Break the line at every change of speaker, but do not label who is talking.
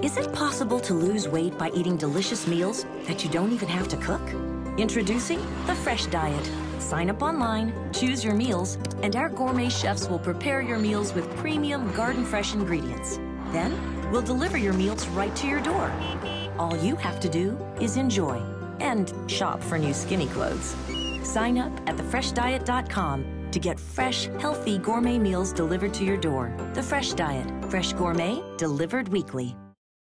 Is it possible to lose weight by eating delicious meals that you don't even have to cook? Introducing the Fresh Diet. Sign up online, choose your meals, and our gourmet chefs will prepare your meals with premium garden fresh ingredients. Then, we'll deliver your meals right to your door. All you have to do is enjoy and shop for new skinny clothes. Sign up at thefreshdiet.com to get fresh, healthy gourmet meals delivered to your door. The Fresh Diet. Fresh gourmet delivered weekly.